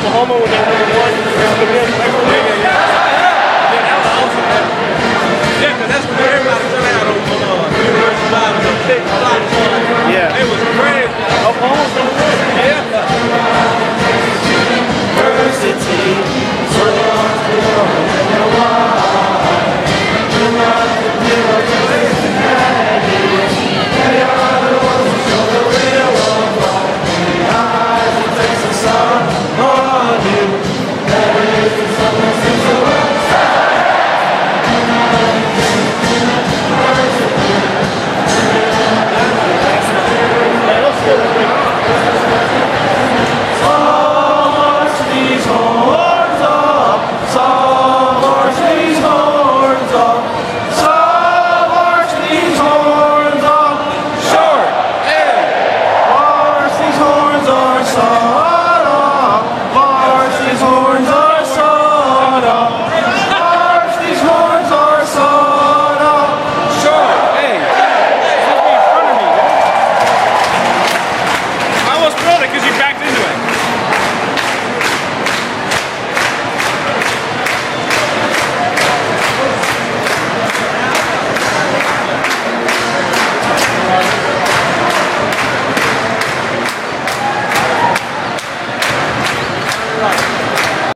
Oklahoma when they were number one.